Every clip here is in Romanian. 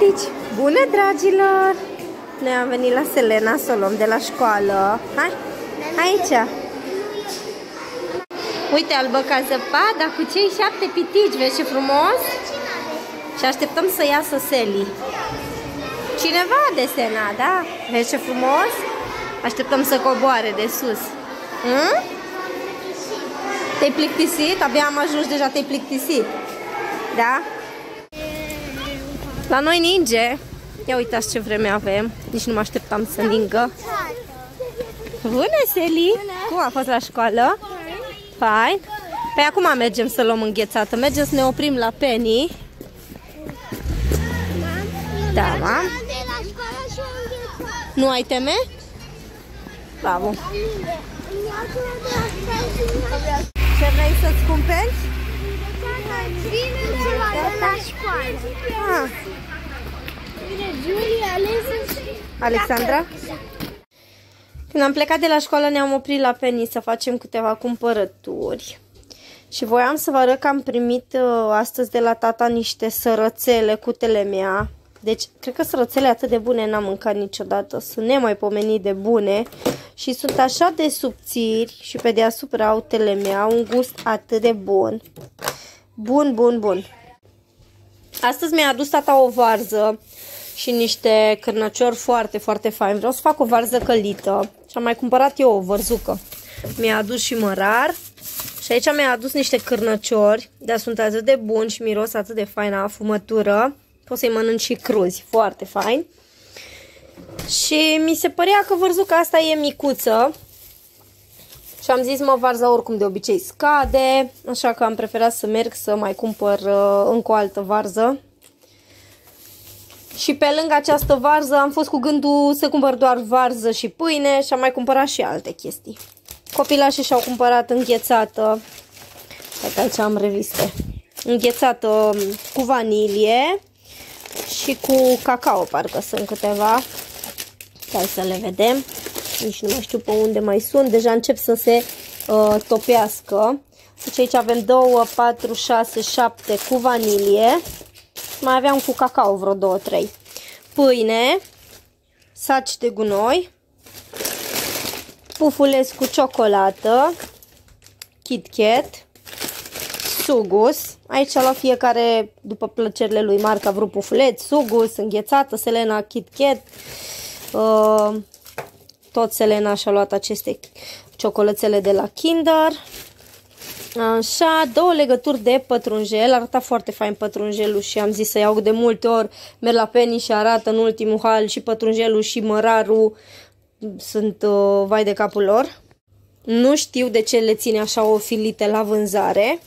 piedici! Bună, dragilor! Noi am venit la Selena să o luăm de la școală. Hai, aici! Uite, albă ca zăpada cu cei șapte pitici, vezi ce frumos? Și așteptăm să iasă Seli. Cineva a desenat, da? Vezi ce frumos? Așteptăm să coboare de sus. Hmm? Te-ai plictisit? Abia am ajuns deja, te-ai plictisit. Da? La noi ninge. Ia uitați ce vreme avem. Nici nu mă așteptam să ningă. Bună, Seli! Cum a fost la școală? Fain. Păi acum mergem să luăm înghețată. Mergem să ne oprim la Penny. Da, ma. Nu ai teme? Bravo. Ce vrei să-ți cumperi? Vine de la școală. Ah, Vine Julia, Alisa și... Alexandra? Când am plecat de la școală ne-am oprit la Penny să facem câteva cumpărături. Și voiam să vă arăt că am primit uh, astăzi de la tata niște sărățele cu telemea. Deci, cred că sărățele atât de bune n-am mâncat niciodată. Sunt nemaipomenit de bune și sunt așa de subțiri și pe deasupra au telemea, un gust atât de bun. Bun, bun, bun. Astăzi mi-a adus tata o varză și niște cârnăciori foarte, foarte fain. Vreau să fac o varză călită și am mai cumpărat eu o vărzucă. Mi-a adus și mărar și aici mi-a adus niște cârnăciori, dar sunt atât de buni și miros atât de fain a fumătură. Poți să-i mănânci și cruzi, foarte fain. Și mi se părea că vărzuca asta e micuță. Și am zis, mă, varza oricum de obicei scade, așa că am preferat să merg să mai cumpăr uh, încă o altă varză. Și pe lângă această varză am fost cu gândul să cumpăr doar varză și pâine și am mai cumpărat și alte chestii. Copilașii și-au cumpărat înghețată, pe aici am reviste, înghețată cu vanilie și cu cacao, parcă sunt câteva. Hai să le vedem. Nici nu mai știu pe unde mai sunt. Deja încep să se uh, topească. Deci aici avem 2, 4, 6, 7 cu vanilie. Mai aveam cu cacao vreo 2, 3. Pâine, saci de gunoi, pufuleț cu ciocolată, KitKat, sugus. Aici la fiecare, după plăcerile lui Marc, a vrut pufuleț, sugus, înghețată, Selena, KitKat. Uh, tot Selena și-a luat aceste ciocolățele de la Kinder. Așa, două legături de pătrunjel, arăta foarte fain pătrunjelul și am zis să iau de multe ori, merg la Penny și arată în ultimul hal și pătrunjelul și mărarul, sunt uh, vai de capul lor. Nu știu de ce le ține așa o filite la vânzare.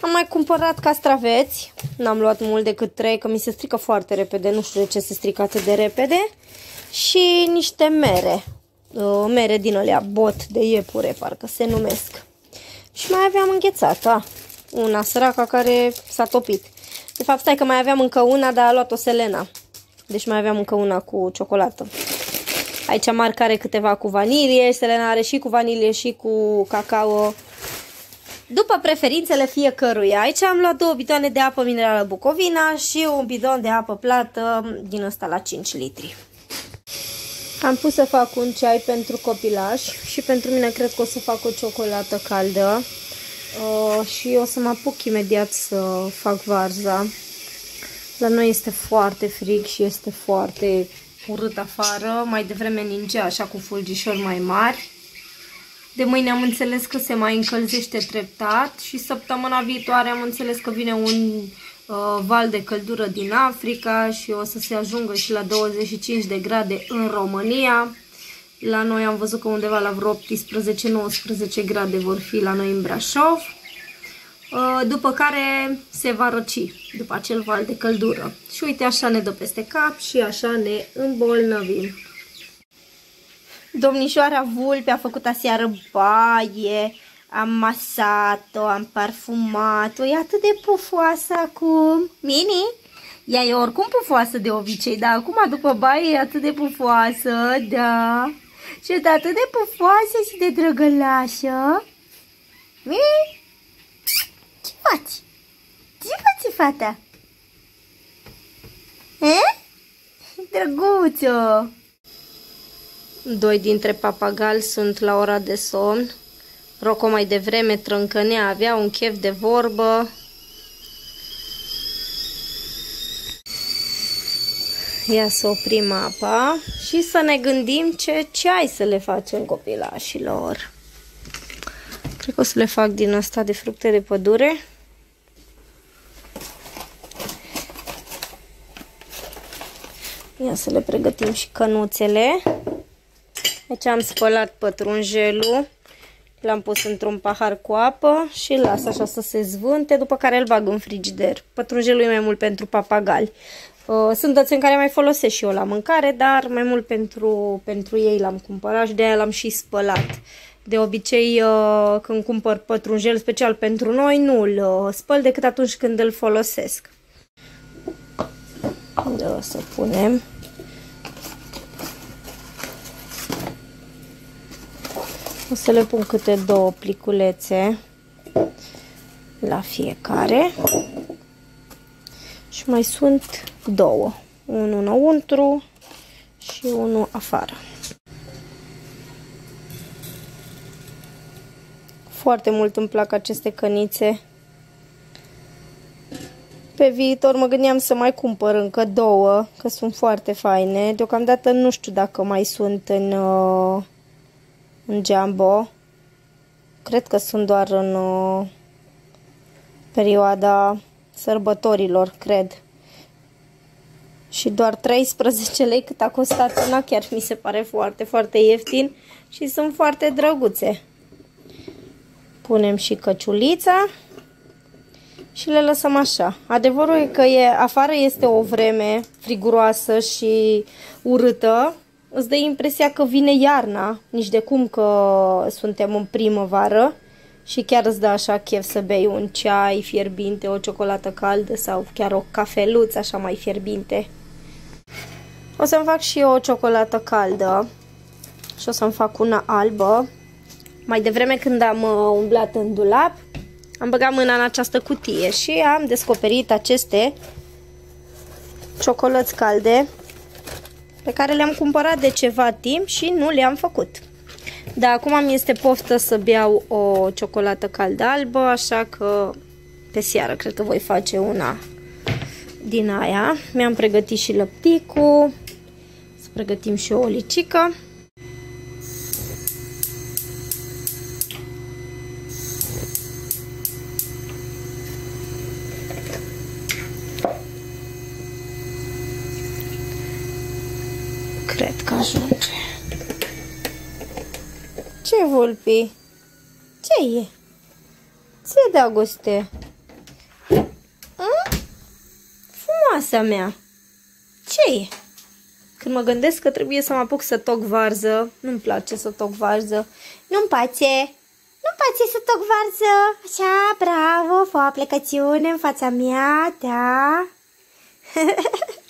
Am mai cumpărat castraveți, n-am luat mult decât 3, că mi se strică foarte repede, nu știu de ce se strică atât de repede. Și niște mere, uh, mere din alea bot de iepure, parcă se numesc. Și mai aveam înghețată, una săraca care s-a topit. De fapt, stai că mai aveam încă una, dar a luat-o Selena. Deci mai aveam încă una cu ciocolată. Aici Marc are câteva cu vanilie, Selena are și cu vanilie și cu cacao. După preferințele fiecăruia, aici am luat două bidoane de apă minerală Bucovina și un bidon de apă plată din ăsta la 5 litri. Am pus să fac un ceai pentru copilaș și pentru mine cred că o să fac o ciocolată caldă uh, și o să mă apuc imediat să fac varza. La noi este foarte frig și este foarte urât afară, mai devreme ningea așa cu fulgișori mai mari. De mâine am înțeles că se mai încălzește treptat și săptămâna viitoare am înțeles că vine un uh, val de căldură din Africa și o să se ajungă și la 25 de grade în România. La noi am văzut că undeva la vreo 18-19 grade vor fi la noi în Brașov. Uh, după care se va răci după acel val de căldură. Și uite așa ne dă peste cap și așa ne îmbolnăvim. Domnișoara Vulpe a făcut aseară baie, am masat-o, am parfumat-o, e atât de pufoasă acum. Mini? Ea e oricum pufoasă de obicei, dar acum după baie e atât de pufoasă, da. Și e atât de pufoasă și de drăgălașă. Mini? Ce faci? Ce faci, fata? Eh? Drăguță! Doi dintre papagali sunt la ora de somn. Roco mai devreme trâncănea, avea un chef de vorbă. Ia să oprim apa și să ne gândim ce ceai să le facem copilașilor. Cred că o să le fac din asta de fructe de pădure. Ia să le pregătim și cănuțele. Aici am spălat pătrunjelul. L-am pus într-un pahar cu apă și îl las așa să se zvânte, după care îl bag în frigider. Pătrunjelul e mai mult pentru papagali. Uh, sunt dăți în care mai folosesc și eu la mâncare, dar mai mult pentru, pentru ei l-am cumpărat și de aia l-am și spălat. De obicei, uh, când cumpăr pătrunjel special pentru noi, nu îl uh, spăl decât atunci când îl folosesc. Da, să punem. O să le pun câte două pliculețe la fiecare. Și mai sunt două. Unul înăuntru și unul afară. Foarte mult îmi plac aceste cănițe. Pe viitor mă gândeam să mai cumpăr încă două, că sunt foarte faine. Deocamdată nu știu dacă mai sunt în, uh, în Jumbo. Cred că sunt doar în uh, perioada sărbătorilor, cred. Și doar 13 lei cât a costat una, chiar mi se pare foarte, foarte ieftin și sunt foarte drăguțe. Punem și căciulița și le lăsăm așa. Adevărul e că e, afară este o vreme friguroasă și urâtă. Îți dă impresia că vine iarna, nici de cum că suntem în primăvară și chiar îți dă așa chef să bei un ceai fierbinte, o ciocolată caldă sau chiar o cafeluță așa mai fierbinte. O să-mi fac și eu o ciocolată caldă și o să-mi fac una albă. Mai devreme când am uh, umblat în dulap, am băgat mâna în această cutie și am descoperit aceste ciocolăți calde pe care le-am cumpărat de ceva timp și nu le-am făcut. Dar acum mi este poftă să beau o ciocolată caldă albă, așa că pe seară cred că voi face una din aia. Mi-am pregătit și lăpticul, să pregătim și o olicică. Cred că ajunge. Ce vulpi? Ce e? Ce dragoste? Frumoasa mea! Ce e? Când mă gândesc că trebuie să mă apuc să toc varză, nu-mi place să toc varză. Nu-mi place! Nu-mi place să toc varză! Așa, bravo, fă o plecățiune în fața mea, da?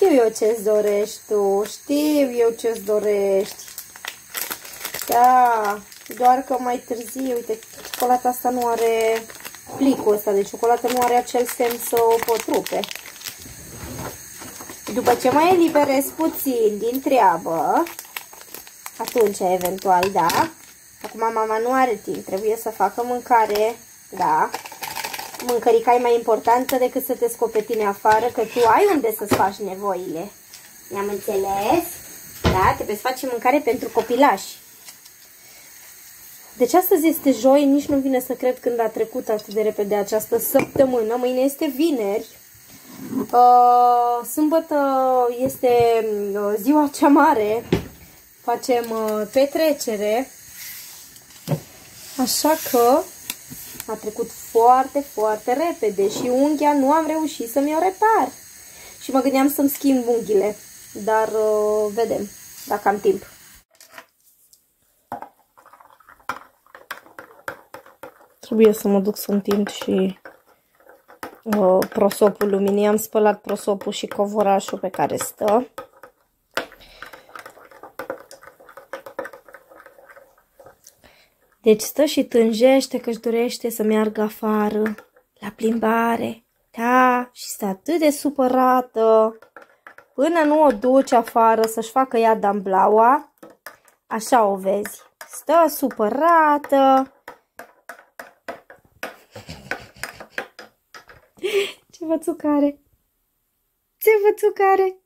Știu eu ce-ți dorești tu, știu eu ce-ți dorești. Da, doar că mai târziu, uite, ciocolata asta nu are plicul ăsta de ciocolată, nu are acel semn să o potrupe. După ce mai eliberez puțin din treabă, atunci eventual, da. Acum mama nu are timp, trebuie să facă mâncare, da. Mâncărica e mai importantă decât să te scopi pe tine afară, că tu ai unde să-ți faci nevoile. Ne-am înțeles? Da, trebuie să faci mâncare pentru copilași. Deci astăzi este joi, nici nu vine să cred când a trecut atât de repede această săptămână. Mâine este vineri. Uh, sâmbătă este uh, ziua cea mare. Facem uh, petrecere. Așa că a trecut foarte, foarte repede și unghia nu am reușit să-mi o repar. Și mă gândeam să-mi schimb unghiile, dar uh, vedem dacă am timp. Trebuie să mă duc să întind și uh, prosopul luminii. Am spălat prosopul și covorașul pe care stă. Deci stă și tânjește că își dorește să meargă afară, la plimbare, Da, și stă atât de supărată. Până nu o duci afară să-și facă ea damblaua, așa o vezi. Stă supărată. Ce vățucare! Ce vățucare!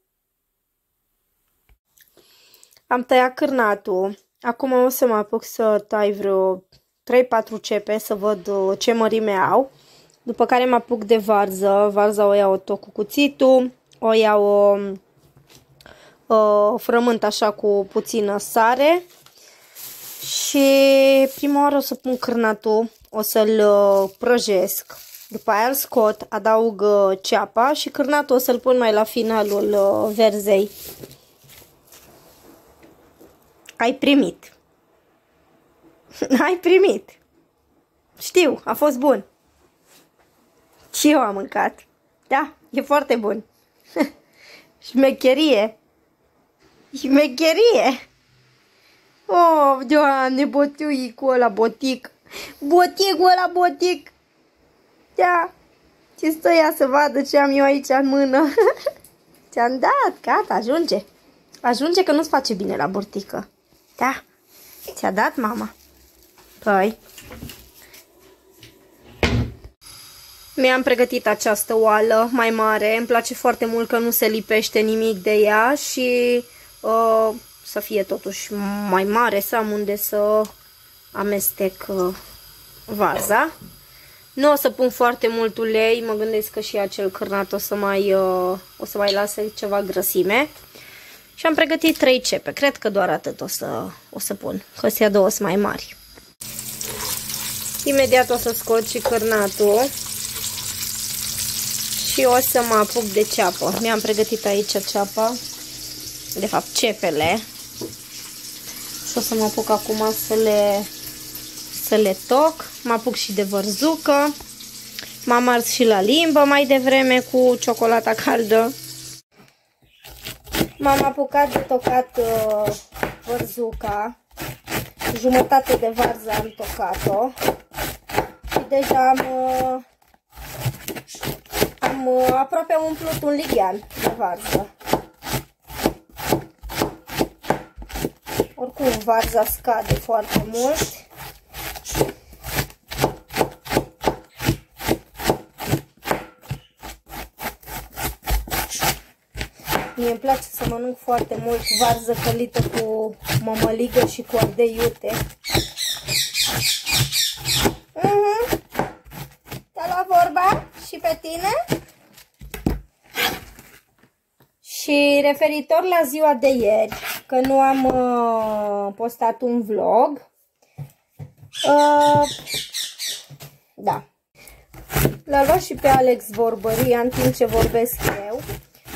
Am tăiat cârnatul. Acum o să mă apuc să tai vreo 3-4 cepe să văd uh, ce mărime au. După care mă apuc de varză. Varza o iau tot cu cuțitul. O iau o, o frământ așa cu puțină sare. Și prima oară o să pun cârnatul. O să-l uh, prăjesc. După aia îl scot, adaug uh, ceapa și cârnatul o să-l pun mai la finalul verzei. Ai primit. Ai primit. Știu, a fost bun. Și eu am mâncat. Da, e foarte bun. Șmecherie. Șmecherie. Oh, doamne, botiuicul ăla, botic. Boticul ăla, botic. Da. Ce stă ea să vadă ce am eu aici în mână. Ți-am dat, gata, ajunge. Ajunge că nu-ți face bine la bortică. Da. Ți-a dat mama. Păi. Mi-am pregătit această oală mai mare. Îmi place foarte mult că nu se lipește nimic de ea și uh, să fie totuși mai mare, să am unde să amestec uh, varza. Nu o să pun foarte mult ulei, mă gândesc că și acel cârnat o să mai, uh, o să mai lase ceva grăsime. Și am pregătit 3 cepe. Cred că doar atât o să, o să pun, că astea două sunt mai mari. Imediat o să scot și cârnatul și o să mă apuc de ceapă. Mi-am pregătit aici ceapa, de fapt cepele. Și o să mă apuc acum să le, să le toc. Mă apuc și de vărzucă. M-am ars și la limbă mai devreme cu ciocolata caldă. M-am apucat de tocat uh, vărzuca. Jumătate de varză am tocat-o. Și deja am, uh, am uh, aproape umplut un lighean de varză. Oricum varza scade foarte mult. Place să mănânc foarte mult varză călită cu mămăligă și cu ardei iute. Uh-huh. Te-a luat vorba și pe tine? Și referitor la ziua de ieri, că nu am uh, postat un vlog, uh, da, l-a luat și pe Alex vorbăria în timp ce vorbesc eu.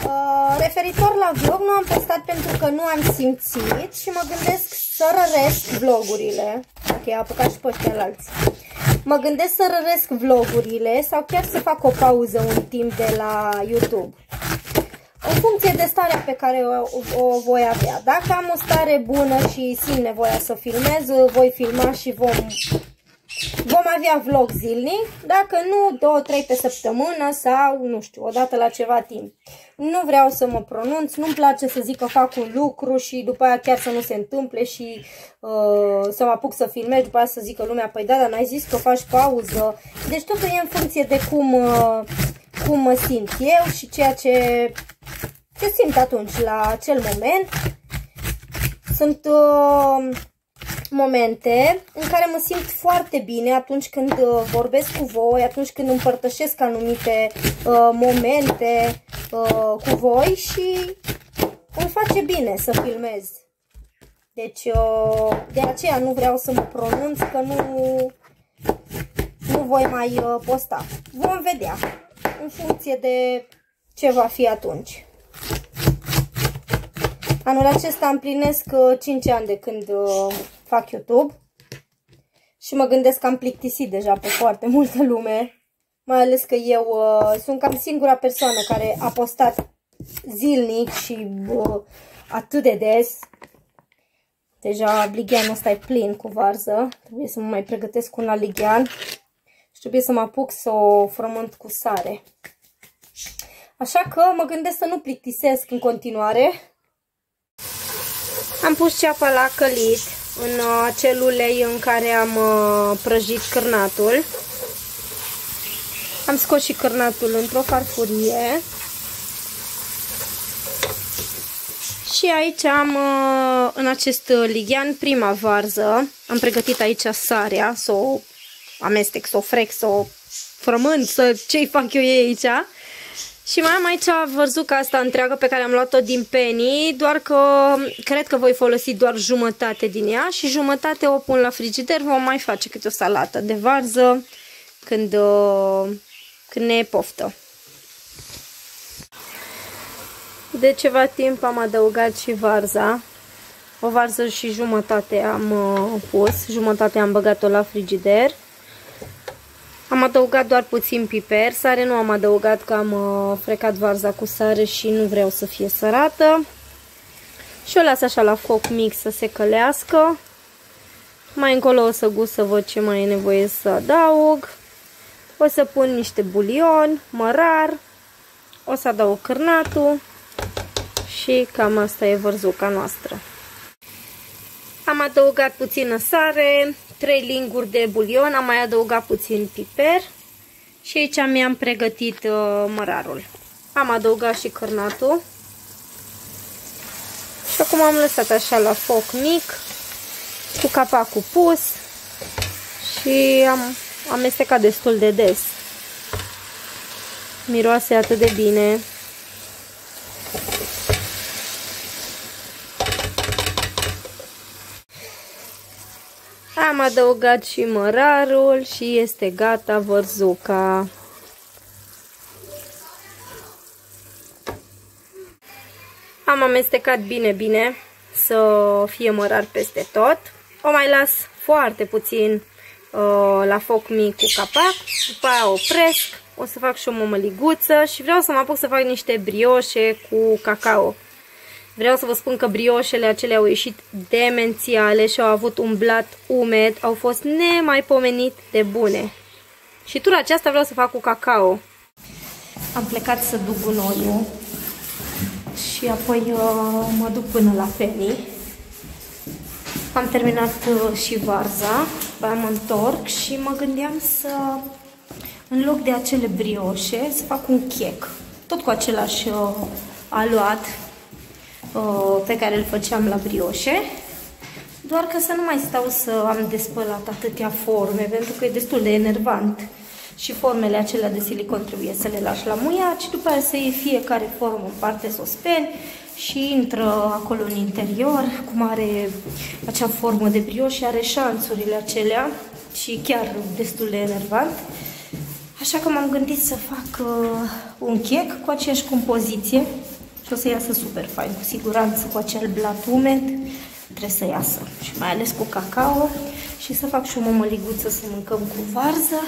Uh, referitor la vlog, nu am postat pentru că nu am simțit și mă gândesc să răresc vlogurile. Ok, a apucat și pe alții. Mă gândesc să răresc vlogurile sau chiar să fac o pauză un timp de la YouTube. În funcție de starea pe care o, o voi avea. Dacă am o stare bună și simt nevoia să filmez, voi filma și vom Vom avea vlog zilnic, dacă nu, două, trei pe săptămână sau, nu știu, o dată la ceva timp. Nu vreau să mă pronunț, nu-mi place să zic că fac un lucru și după aia chiar să nu se întâmple și uh, să mă apuc să filmez, după aia să zică lumea, păi da, dar n-ai zis că faci pauză. Deci totul e în funcție de cum, uh, cum mă simt eu și ceea ce, ce simt atunci la acel moment. Sunt... Uh, momente în care mă simt foarte bine atunci când uh, vorbesc cu voi, atunci când împărtășesc anumite uh, momente uh, cu voi și îmi face bine să filmez. Deci, uh, de aceea nu vreau să mă pronunț că nu, nu voi mai uh, posta. Vom vedea în funcție de ce va fi atunci. Anul acesta împlinesc 5 uh, ani de când uh, fac YouTube și mă gândesc că am plictisit deja pe foarte multă lume, mai ales că eu uh, sunt cam singura persoană care a postat zilnic și uh, atât de des. Deja ligheanul ăsta e plin cu varză, trebuie să mă mai pregătesc un alt lighean și trebuie să mă apuc să o frământ cu sare. Așa că mă gândesc să nu plictisesc în continuare. Am pus ceapa la călit în uh, acel ulei în care am uh, prăjit cârnatul. Am scos și cârnatul într-o farfurie. Și aici am, uh, în acest lighean, prima varză. Am pregătit aici sarea, să o amestec, să o frec, să o frământ, să ce-i fac eu ei aici. Și mai am aici vărzuca asta întreagă pe care am luat-o din Penny, doar că cred că voi folosi doar jumătate din ea și jumătate o pun la frigider, vom mai face câte o salată de varză când, uh, când ne e poftă. De ceva timp am adăugat și varza, o varză și jumătate am uh, pus, jumătate am băgat-o la frigider. Am adăugat doar puțin piper, sare nu am adăugat că am uh, frecat varza cu sare și nu vreau să fie sărată. Și o las așa la foc mic să se călească. Mai încolo o să gust să văd ce mai e nevoie să adaug. O să pun niște bulion, mărar, o să adaug cârnatul și cam asta e vărzuca noastră. Am adăugat puțină sare, 3 linguri de bulion, am mai adăugat puțin piper și aici mi-am pregătit uh, mărarul. Am adăugat și cărnatul și acum am lăsat așa la foc mic cu capacul pus și am amestecat destul de des. Miroase atât de bine. Am adăugat și mărarul și este gata vărzuca. Am amestecat bine, bine să fie mărar peste tot. O mai las foarte puțin uh, la foc mic cu capac, după aia opresc, o să fac și o mămăliguță și vreau să mă apuc să fac niște brioșe cu cacao. Vreau să vă spun că brioșele acelea au ieșit demențiale și au avut un blat umed, au fost nemaipomenit de bune. Și tura aceasta vreau să fac cu cacao. Am plecat să duc gunoiul și apoi uh, mă duc până la Penny. Am terminat uh, și varza, am întorc și mă gândeam să, în loc de acele brioșe, să fac un chec. Tot cu același uh, aluat Uh, pe care îl făceam la brioșe, doar că să nu mai stau să am despălat atâtea forme, pentru că e destul de enervant. Și formele acelea de silicon trebuie să le lași la muiat și după aceea să iei fiecare formă în parte sospen și intră acolo în interior, cum are acea formă de brioș și are șanțurile acelea și chiar destul de enervant. Așa că m-am gândit să fac uh, un chec cu aceeași compoziție și o să iasă super fain. Cu siguranță cu acel blat umed trebuie să iasă. Și mai ales cu cacao. Și să fac și o mămăliguță să mâncăm cu varză.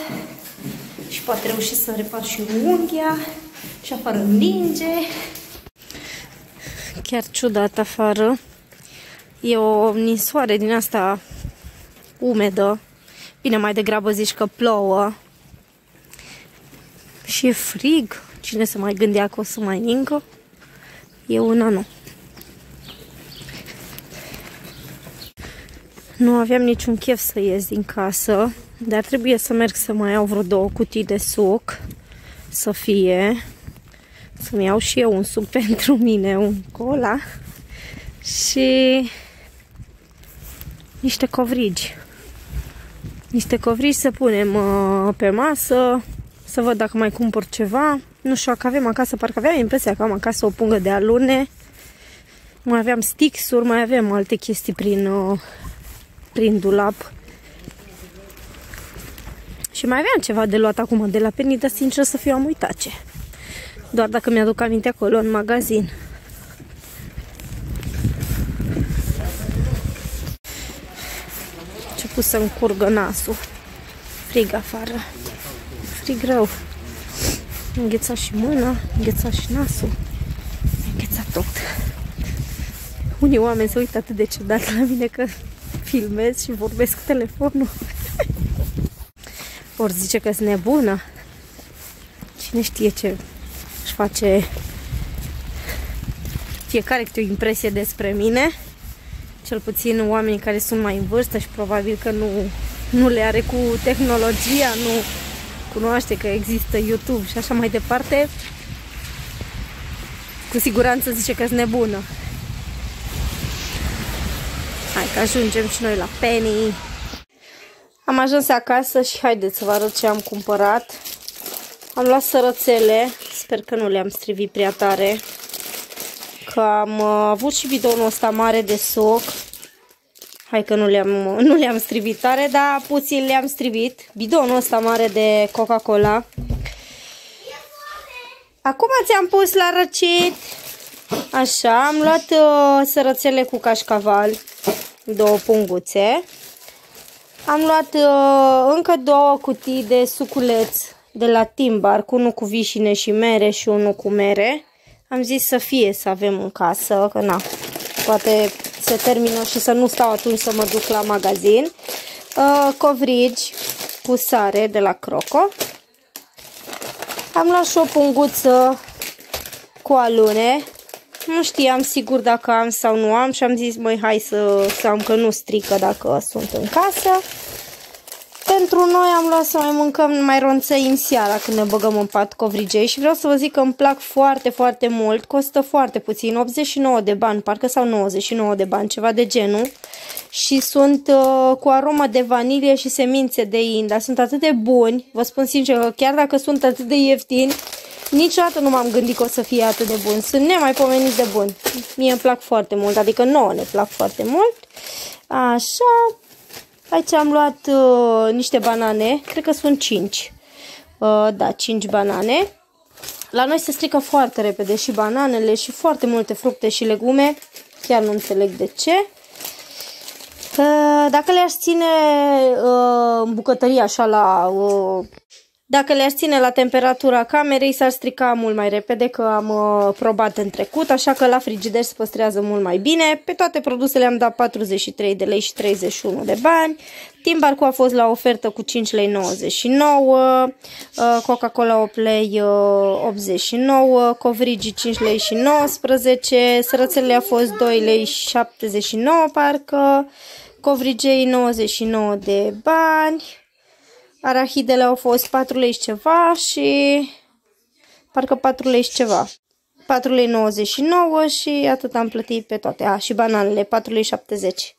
Și poate reuși să repar și unghia. Și afară ninge. Chiar ciudat afară. E o ninsoare din asta umedă. Bine, mai degrabă zici că plouă. Și e frig. Cine se mai gândea că o să mai ningă? Eu una nu. Nu aveam niciun chef să ies din casă, dar trebuie să merg să mai iau vreo două cutii de suc, să fie, să-mi iau și eu un suc pentru mine, un cola și niște covrigi. Niște covrigi să punem uh, pe masă, să văd dacă mai cumpăr ceva. Nu știu, că avem acasă, parcă aveam impresia că am acasă o pungă de alune. Mai aveam stixuri, mai avem alte chestii prin, uh, prin dulap. Și mai aveam ceva de luat acum de la Penny, dar sincer să fiu am uitat ce. Doar dacă mi-aduc aminte acolo în magazin. Ce pus să-mi curgă nasul. Frig afară. Frig rău. Îngheța și mâna, îngheța și nasul, îngheța tot. Unii oameni se uită atât de ciudat la mine că filmez și vorbesc cu telefonul. Ori zice că sunt nebună. Cine știe ce își face fiecare câte o impresie despre mine. Cel puțin oamenii care sunt mai în vârstă și probabil că nu, nu le are cu tehnologia, nu cunoaște că există YouTube și așa mai departe, cu siguranță zice că sunt nebună. Hai că ajungem și noi la Penny. Am ajuns acasă și haideți să vă arăt ce am cumpărat. Am luat sărățele, sper că nu le-am strivit prea tare. Că am uh, avut și bidonul ăsta mare de soc. Hai că nu le-am nu le-am strivit tare, dar puțin le-am strivit. Bidonul ăsta mare de Coca-Cola. Acum ți-am pus la răcit. Așa, am luat uh, sărățele cu cașcaval. Două punguțe. Am luat uh, încă două cutii de suculeț de la Timbar, cu unul cu vișine și mere și unul cu mere. Am zis să fie să avem în casă, că na, poate se termină și să nu stau atunci să mă duc la magazin. Uh, covrigi cu sare de la Croco. Am luat și o punguță cu alune. Nu știam sigur dacă am sau nu am și am zis, măi, hai să, să am că nu strică dacă sunt în casă. Pentru noi am luat să mai mâncăm, mai ronțăim seara când ne băgăm în pat covrigei și vreau să vă zic că îmi plac foarte, foarte mult, costă foarte puțin, 89 de bani, parcă sau 99 de bani, ceva de genul. Și sunt uh, cu aromă de vanilie și semințe de inda, sunt atât de buni, vă spun sincer că chiar dacă sunt atât de ieftini, niciodată nu m-am gândit că o să fie atât de buni, sunt nemaipomeniți de buni, mie îmi plac foarte mult, adică nouă ne plac foarte mult, așa, Aici am luat uh, niște banane, cred că sunt 5. Uh, da, 5 banane. La noi se strică foarte repede și bananele și foarte multe fructe și legume. Chiar nu înțeleg de ce. Uh, dacă le-aș ține uh, în bucătărie așa la uh, dacă le-aș ține la temperatura camerei, s-ar strica mult mai repede, că am uh, probat în trecut, așa că la frigider se păstrează mult mai bine. Pe toate produsele am dat 43 de lei și 31 de bani. Timbarcu a fost la ofertă cu 5 lei 99, uh, Coca-Cola 8 lei uh, 89, covrigi 5 lei și 19, sărățele a fost 2 lei și 79 parcă, covrigei 99 de bani. Arahidele au fost 4 lei și ceva și parcă 4 lei și ceva. 4 lei 99 și atât am plătit pe toate. A, și bananele, 4 lei 70.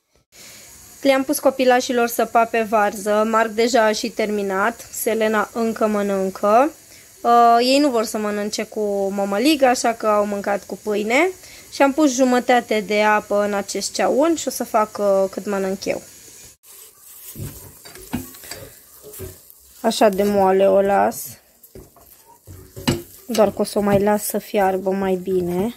Le-am pus copilașilor săpa pe varză, Marc deja a și terminat, Selena încă mănâncă. Uh, ei nu vor să mănânce cu mămăligă, așa că au mâncat cu pâine. Și am pus jumătate de apă în acest ceaun și o să fac uh, cât mănânc eu. Așa de moale o las. Doar că o să o mai las să fiarbă mai bine.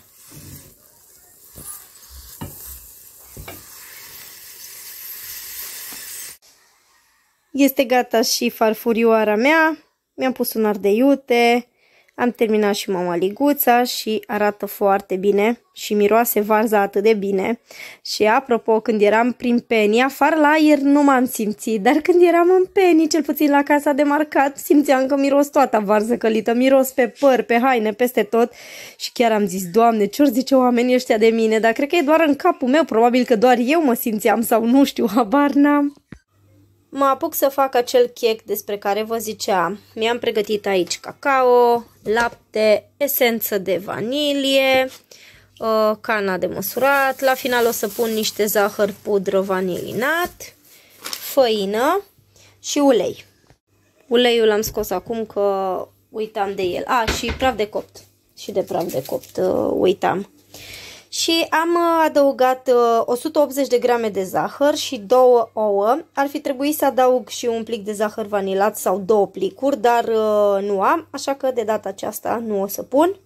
Este gata și farfurioara mea. Mi-am pus un ardei iute. Am terminat și liguța și arată foarte bine și miroase varza atât de bine. Și apropo, când eram prin Penny, afară la aer nu m-am simțit, dar când eram în Penny, cel puțin la casa de marcat, simțeam că miros toată varză călită, miros pe păr, pe haine, peste tot. Și chiar am zis, Doamne, ce-or zice oamenii ăștia de mine, dar cred că e doar în capul meu, probabil că doar eu mă simțeam sau nu știu, habar n-am mă apuc să fac acel chec despre care vă ziceam. Mi-am pregătit aici cacao, lapte, esență de vanilie, uh, cana de măsurat. La final o să pun niște zahăr pudră vanilinat, făină și ulei. Uleiul l-am scos acum că uitam de el. A, și praf de copt. Și de praf de copt uh, uitam și am uh, adăugat 180 uh, de grame de zahăr și două ouă. Ar fi trebuit să adaug și un plic de zahăr vanilat sau două plicuri, dar uh, nu am, așa că de data aceasta nu o să pun.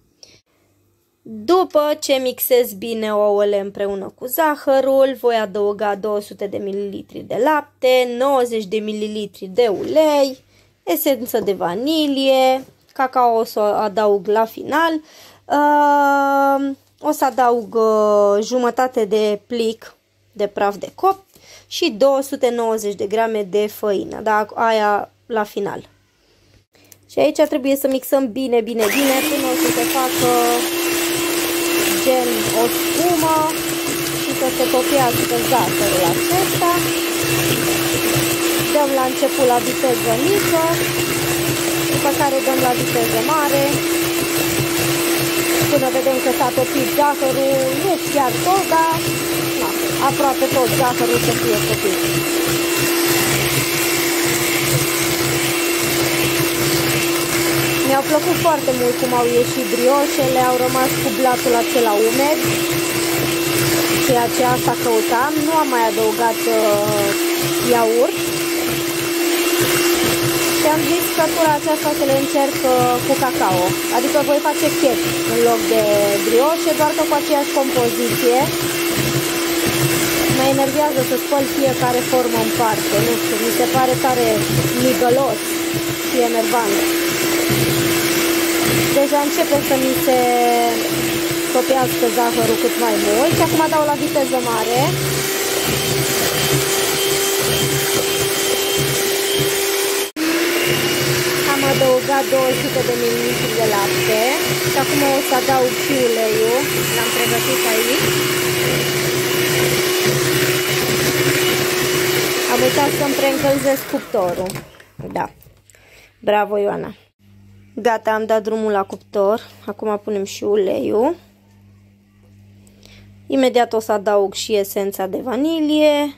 După ce mixez bine ouăle împreună cu zahărul, voi adăuga 200 de ml de lapte, 90 de ml de ulei, esență de vanilie, cacao o să adaug la final, uh, o să adaug uh, jumătate de plic de praf de copt și 290 de grame de făină, dar aia la final. Și aici trebuie să mixăm bine, bine, bine până o să se facă gen o spumă și să se topească zahărul acesta. Dăm la început la viteză mică, după care dăm la viteză mare, până vedem că s-a topit zahărul, nu chiar tot, dar na, aproape tot zahărul să fie topit. Mi-au plăcut foarte mult cum au ieșit brioșele, au rămas cu blatul acela umed, ceea ce asta căutam. Nu am mai adăugat uh, iaurt. Și am zis că tura aceasta să le încerc uh, cu cacao. Adică voi face chet în loc de brioșe, doar că cu aceeași compoziție. Mă enervează să spăl fiecare formă în parte, nu știu, mi se pare tare migălos și enervant deja începe să mi se topească zahărul cât mai mult și acum dau la viteză mare. Am adăugat 200 de ml de lapte și acum o să adaug și uleiul, l-am pregătit aici. Am uitat să-mi preîncălzesc cuptorul. Da. Bravo, Ioana! Gata, am dat drumul la cuptor. Acum punem și uleiul. Imediat o să adaug și esența de vanilie.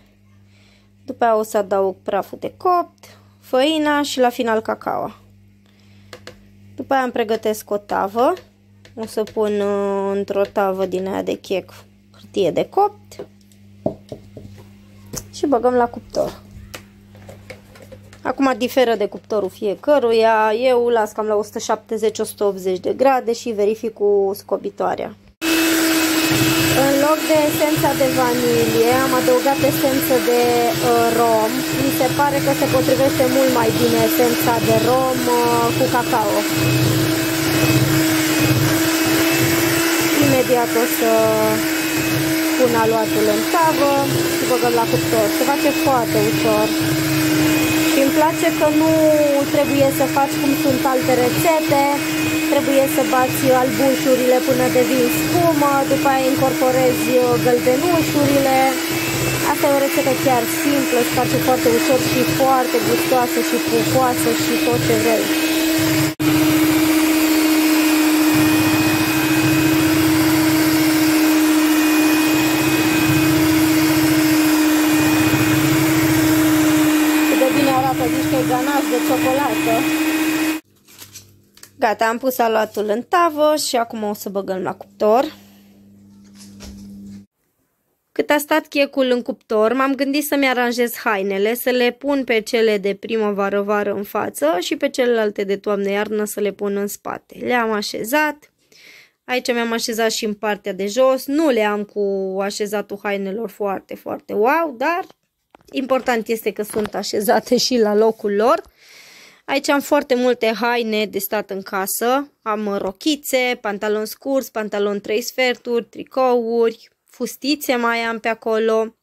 După aia o să adaug praful de copt, făina și la final cacao. După aia îmi pregătesc o tavă. O să pun uh, într-o tavă din aia de chec hârtie de copt. Și băgăm la cuptor. Acum diferă de cuptorul fiecăruia, eu las cam la 170-180 de grade și verific cu scobitoarea. În loc de esența de vanilie am adăugat esență de uh, rom. Mi se pare că se potrivește mult mai bine esența de rom uh, cu cacao. Imediat o să pun aluatul în tavă și băgăm la cuptor. Se face foarte ușor. Și îmi place că nu trebuie să faci cum sunt alte rețete, trebuie să bați albușurile până devin spumă, după aia incorporezi gălbenușurile. Asta e o rețetă chiar simplă, se face foarte ușor și foarte gustoasă și pufoasă și tot ce vrei. de ciocolată. Gata, am pus aluatul în tavă și acum o să băgăm la cuptor. Cât a stat checul în cuptor, m-am gândit să-mi aranjez hainele, să le pun pe cele de primăvară-vară în față și pe celelalte de toamnă-iarnă să le pun în spate. Le-am așezat. Aici mi-am așezat și în partea de jos. Nu le am cu așezatul hainelor foarte, foarte wow, dar important este că sunt așezate și la locul lor. Aici am foarte multe haine de stat în casă. Am rochițe, pantaloni scurs, pantaloni 3 sferturi, tricouri, fustițe mai am pe acolo.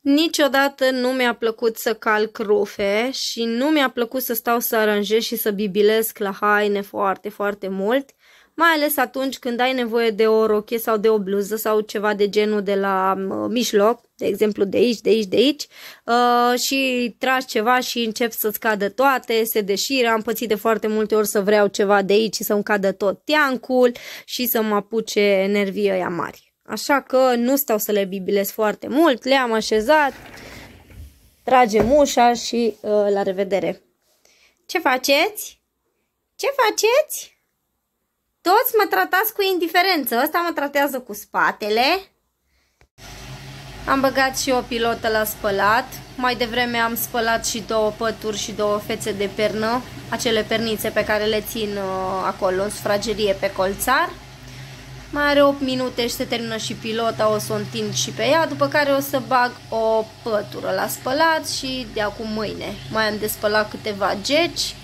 Niciodată nu mi-a plăcut să calc rufe și nu mi-a plăcut să stau să aranjez și să bibilesc la haine foarte, foarte mult mai ales atunci când ai nevoie de o rochie sau de o bluză sau ceva de genul de la uh, mijloc, de exemplu de aici, de aici, de aici uh, și tragi ceva și încep să-ți cadă toate, se deșiră, am pățit de foarte multe ori să vreau ceva de aici și să-mi cadă tot teancul și să mă apuce nervii ăia mari. Așa că nu stau să le bibilez foarte mult, le-am așezat, tragem ușa și uh, la revedere. Ce faceți? Ce faceți? Toți mă tratați cu indiferență. Ăsta mă tratează cu spatele. Am băgat și o pilotă la spălat. Mai devreme am spălat și două pături și două fețe de pernă. Acele pernițe pe care le țin uh, acolo în sufragerie pe colțar. Mai are 8 minute și se termină și pilota, o să o întind și pe ea, după care o să bag o pătură la spălat și de acum mâine. Mai am de spălat câteva geci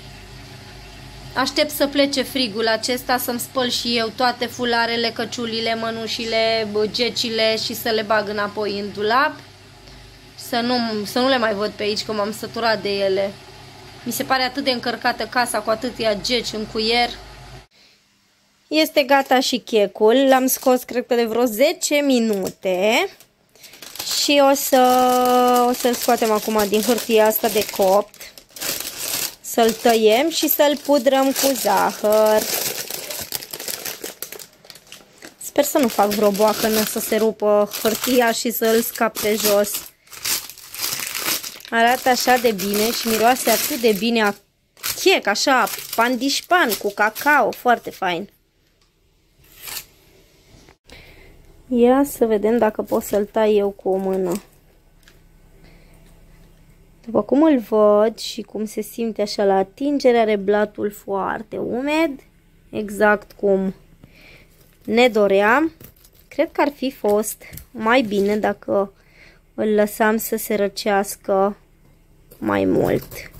Aștept să plece frigul acesta, să-mi spăl și eu toate fularele, căciulile, mănușile, gecile și să le bag înapoi în dulap. Să nu, să nu le mai văd pe aici, că m-am săturat de ele. Mi se pare atât de încărcată casa cu atâția geci în cuier. Este gata și checul. L-am scos, cred că de vreo 10 minute. Și o să o să-l scoatem acum din hârtia asta de copt. Să-l tăiem și să-l pudrăm cu zahăr. Sper să nu fac vreo boacă, nu să se rupă hârtia și să-l scap pe jos. Arată așa de bine și miroase atât de bine a chec, așa, pandișpan cu cacao, foarte fain. Ia să vedem dacă pot să-l tai eu cu o mână. După cum îl văd și cum se simte așa la atingere, are blatul foarte umed, exact cum ne doream. Cred că ar fi fost mai bine dacă îl lăsam să se răcească mai mult.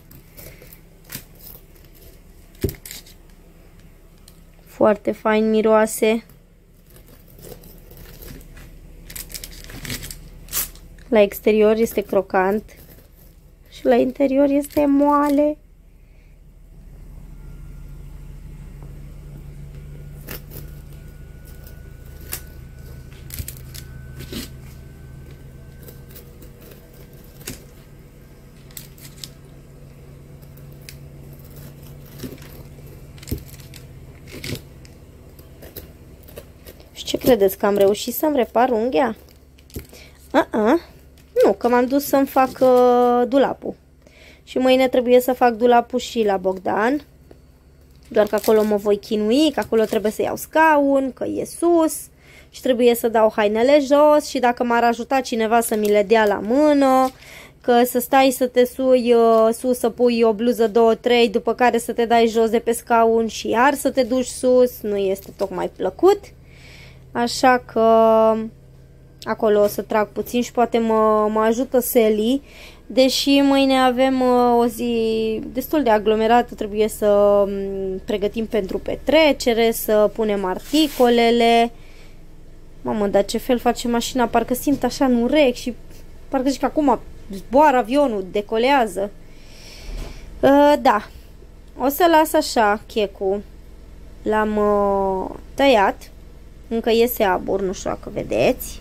Foarte fain miroase. La exterior este crocant și la interior este moale. Și ce credeți că am reușit să-mi repar unghia? Uh-uh. Nu, că m-am dus să-mi fac uh, dulapul. Și mâine trebuie să fac dulapul și la Bogdan. Doar că acolo mă voi chinui, că acolo trebuie să iau scaun, că e sus și trebuie să dau hainele jos și dacă m-ar ajuta cineva să mi le dea la mână, că să stai să te sui uh, sus, să pui o bluză, două, trei, după care să te dai jos de pe scaun și iar să te duci sus, nu este tocmai plăcut. Așa că acolo o să trag puțin și poate mă, mă ajută Sally, deși mâine avem uh, o zi destul de aglomerată, trebuie să um, pregătim pentru petrecere, să punem articolele. Mamă, dar ce fel face mașina, parcă simt așa în urec și parcă zic că acum zboară avionul, decolează. Uh, da, o să las așa checul. L-am uh, tăiat, încă iese abur, nu știu dacă vedeți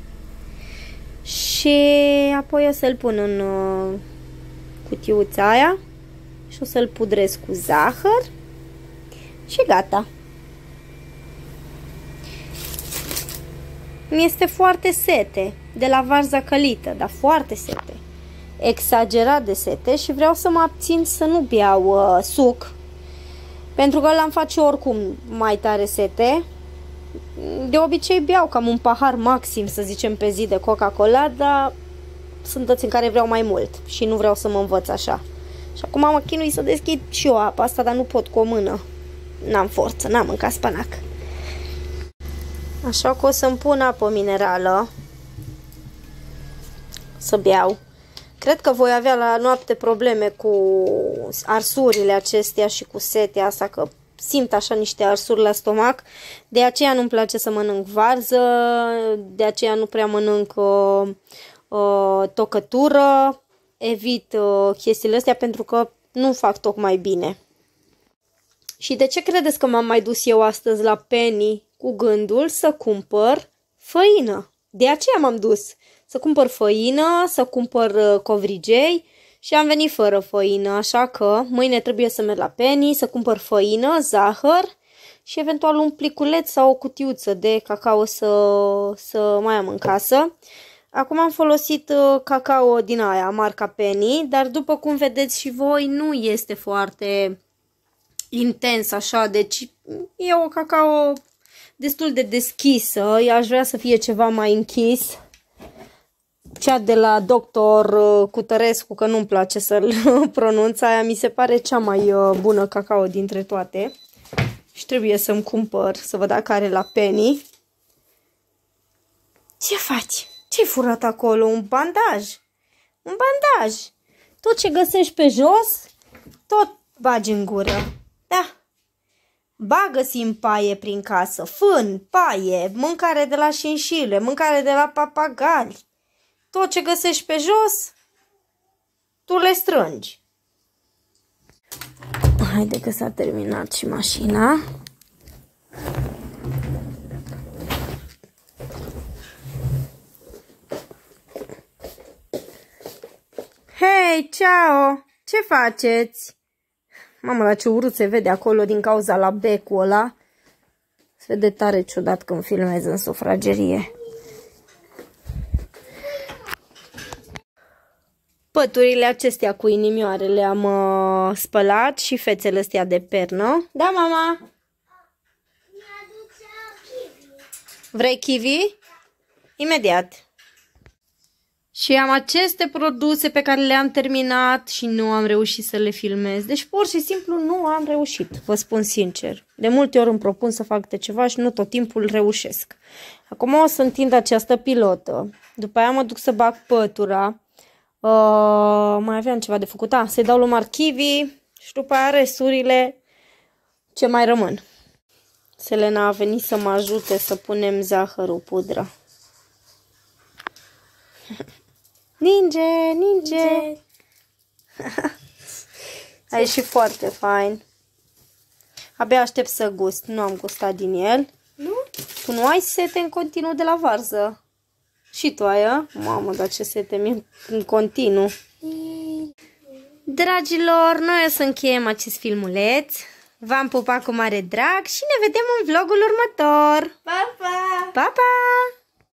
și apoi o să-l pun în uh, cutiuța aia și o să-l pudrez cu zahăr și gata. Mi este foarte sete de la varza călită, dar foarte sete. Exagerat de sete și vreau să mă abțin să nu beau uh, suc, pentru că l-am face oricum mai tare sete de obicei beau cam un pahar maxim, să zicem, pe zi de Coca-Cola, dar sunt dăți în care vreau mai mult și nu vreau să mă învăț așa. Și acum mă chinui să deschid și eu apa asta, dar nu pot cu o mână. N-am forță, n-am mâncat spanac. Așa că o să-mi pun apă minerală să beau. Cred că voi avea la noapte probleme cu arsurile acestea și cu setea asta, că simt așa niște arsuri la stomac, de aceea nu-mi place să mănânc varză, de aceea nu prea mănânc uh, uh, tocătură, evit uh, chestiile astea pentru că nu fac tocmai bine. Și de ce credeți că m-am mai dus eu astăzi la Penny cu gândul să cumpăr făină? De aceea m-am dus să cumpăr făină, să cumpăr uh, covrigei, și am venit fără făină, așa că mâine trebuie să merg la Penny, să cumpăr făină, zahăr și eventual un pliculeț sau o cutiuță de cacao să, să mai am în casă. Acum am folosit uh, cacao din aia, marca Penny, dar după cum vedeți și voi, nu este foarte intens așa, deci e o cacao destul de deschisă, aș vrea să fie ceva mai închis cea de la doctor uh, Cutărescu, că nu-mi place să-l pronunț, aia mi se pare cea mai uh, bună cacao dintre toate. Și trebuie să-mi cumpăr, să văd dacă are la Penny. Ce faci? Ce-ai furat acolo? Un bandaj? Un bandaj! Tot ce găsești pe jos, tot bagi în gură. Da. Bagă-ți în paie prin casă, fân, paie, mâncare de la șinșile, mâncare de la papagali tot ce găsești pe jos, tu le strângi. Haide că s-a terminat și mașina. Hei, ciao! Ce faceți? Mamă, la ce urât se vede acolo din cauza la becul ăla. Se vede tare ciudat când filmez în sufragerie. Păturile acestea cu inimioare le-am uh, spălat și fețele astea de pernă. Da, mama? Vrei kiwi? Imediat. Și am aceste produse pe care le-am terminat și nu am reușit să le filmez. Deci pur și simplu nu am reușit, vă spun sincer. De multe ori îmi propun să fac de ceva și nu tot timpul reușesc. Acum o să întind această pilotă. După aia mă duc să bag pătura. Uh, mai aveam ceva de făcut. Ah, să-i dau lui Marchivi și după aia resturile ce mai rămân. Selena a venit să mă ajute să punem zahărul, pudră. Ninge, ninge. Ai și foarte fain. Abia aștept să gust. Nu am gustat din el. Nu? Tu nu ai sete în continuu de la varză. Și tu ai, a? Mamă, dar ce sete mi în continuu. Dragilor, noi o să încheiem acest filmuleț. V-am pupat cu mare drag și ne vedem în vlogul următor. Pa, pa! Pa, pa!